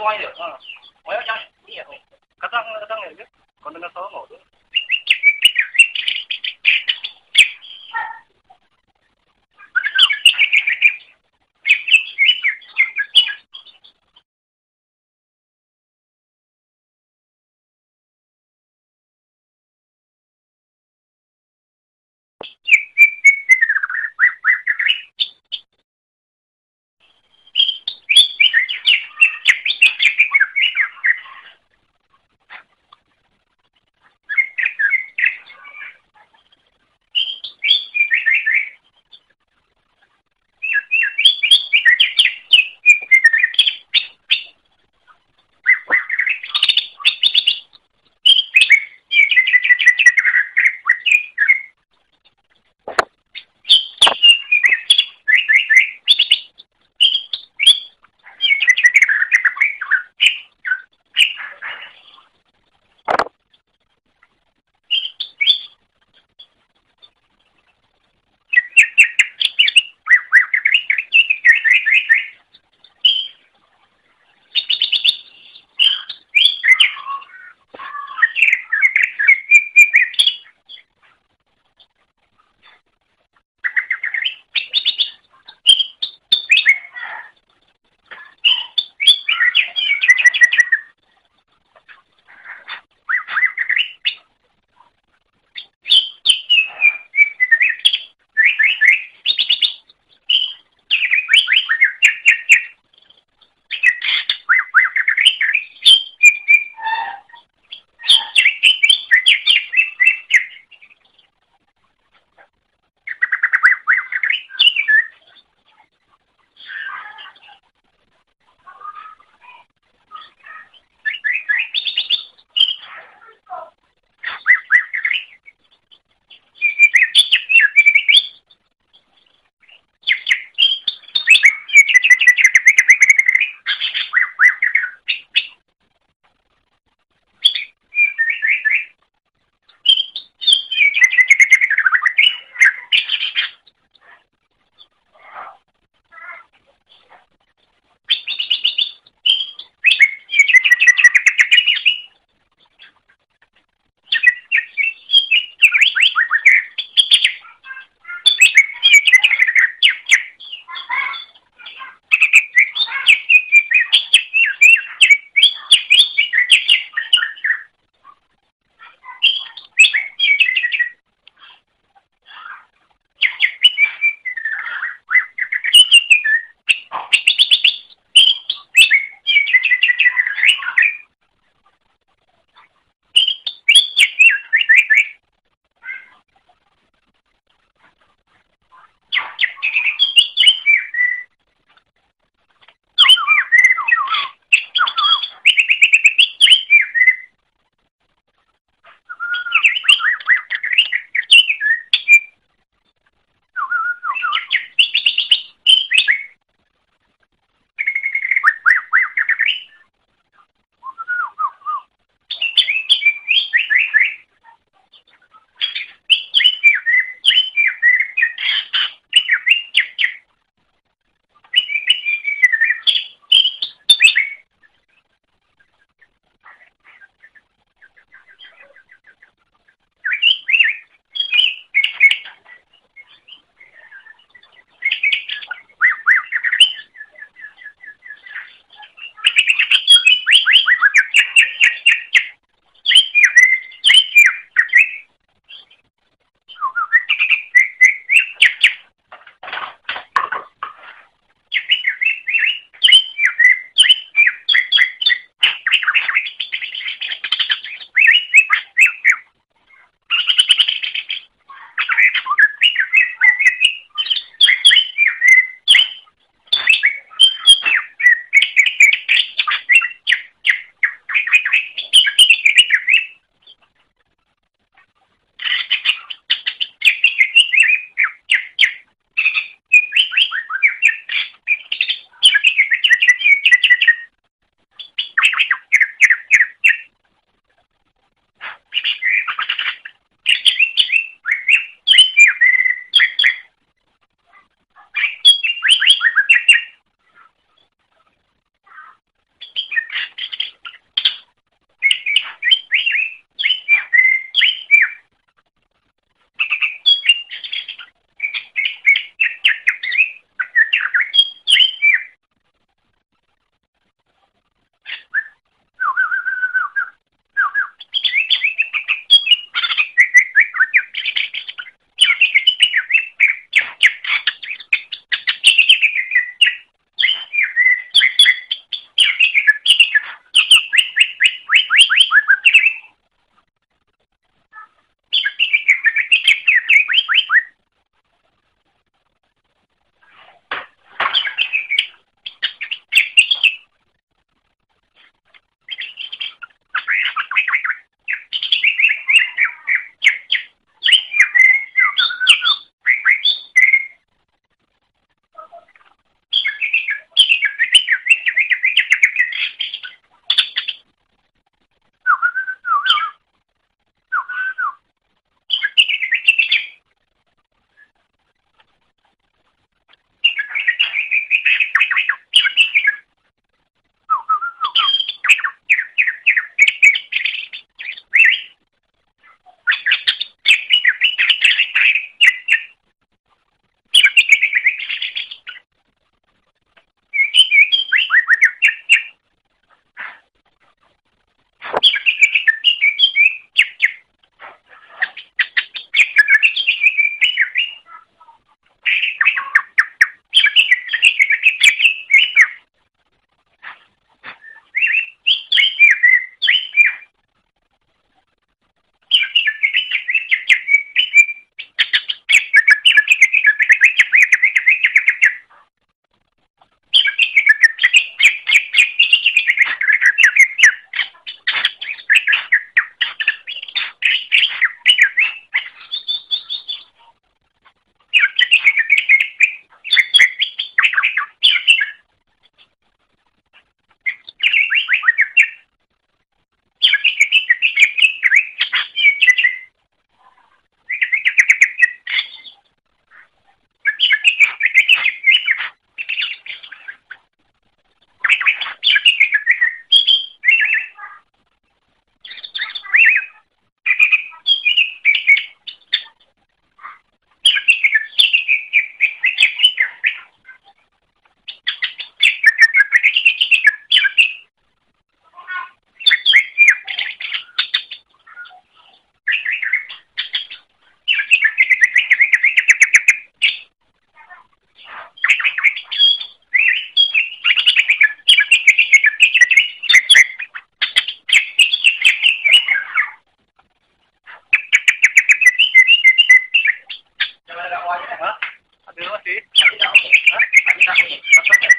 光一点，嗯。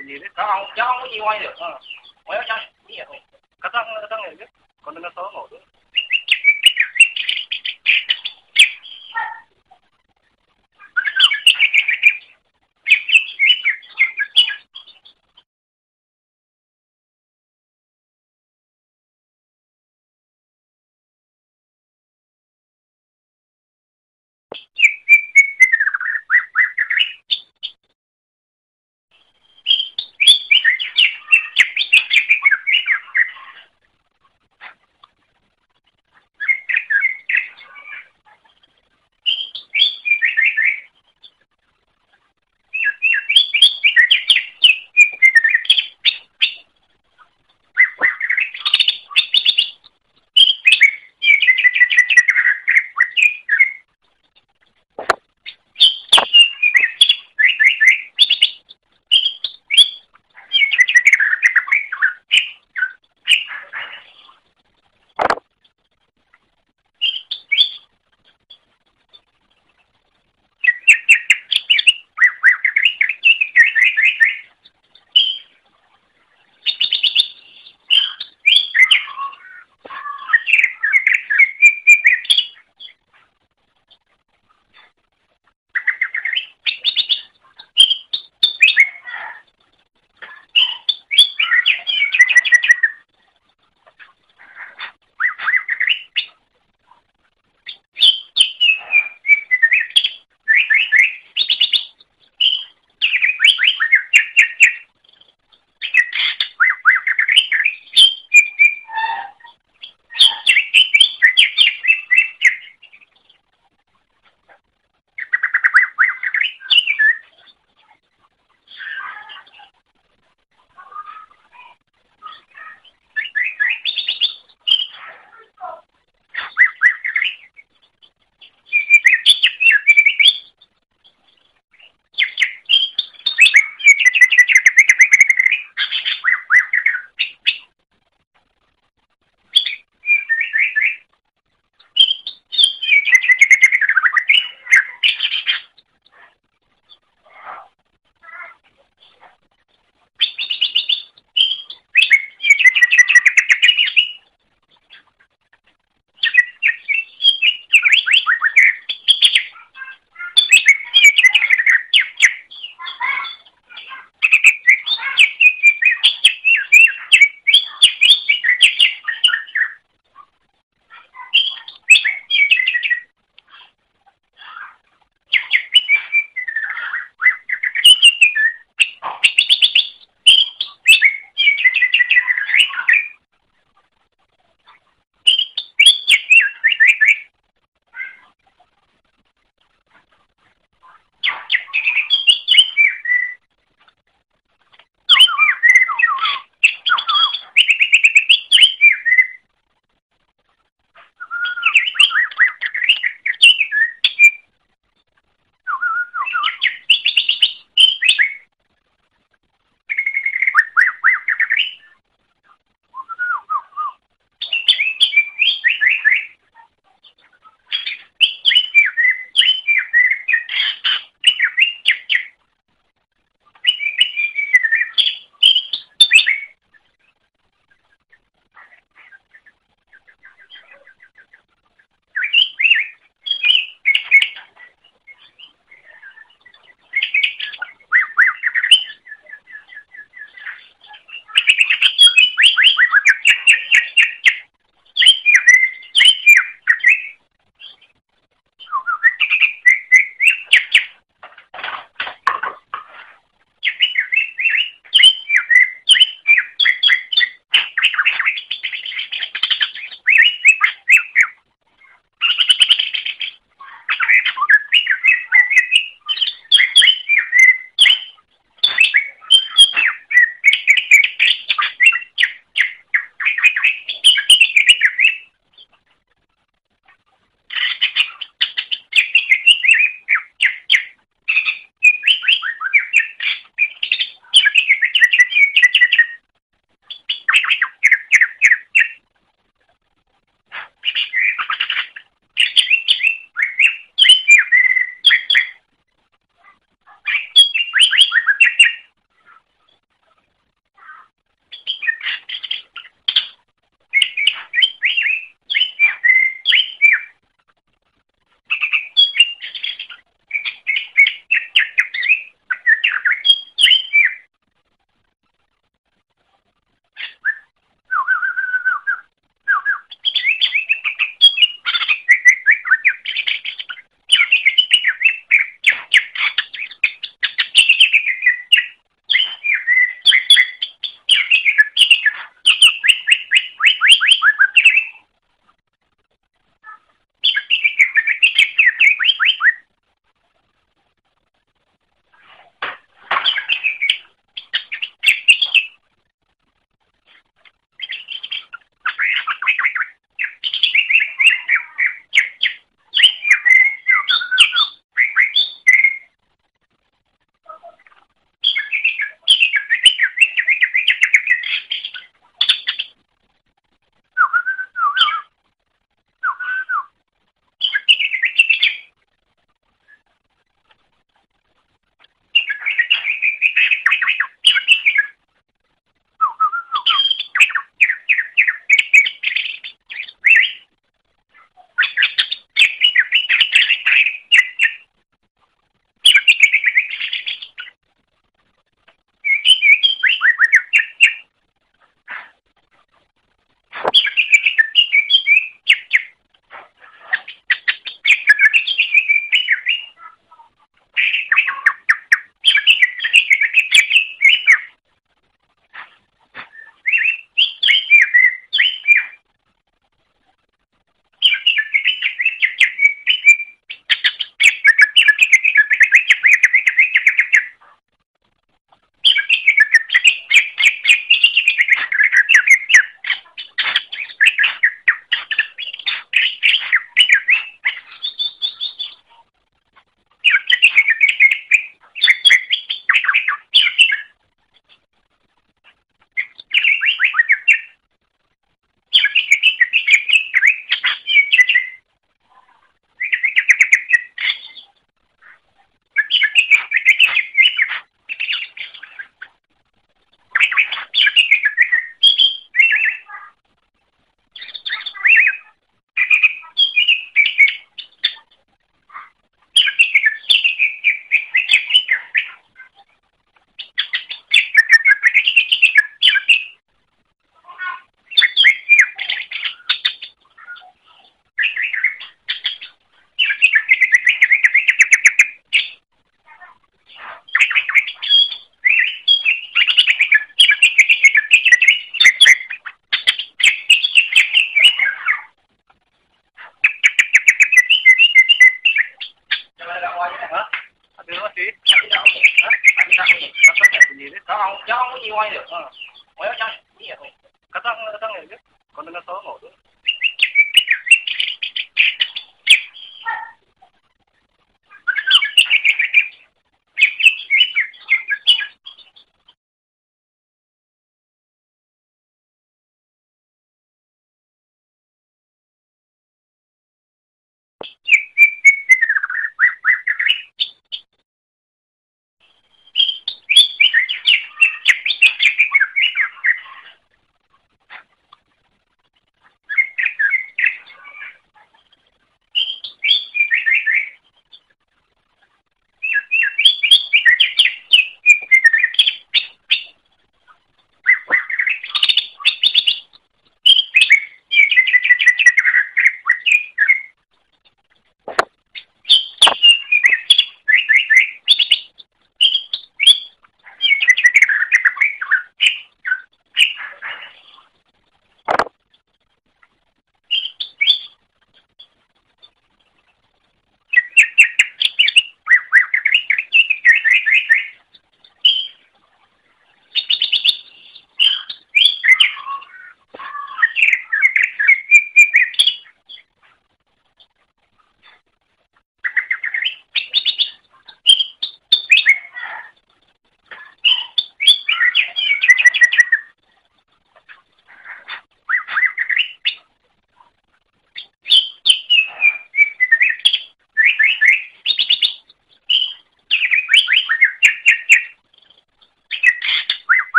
Hả cắt tóc bunyi deh Jangan jangan bunyi wang dia. Hah. Wang jangan bunyi ya. Kadang kadang ya, nó dengar ngủ mau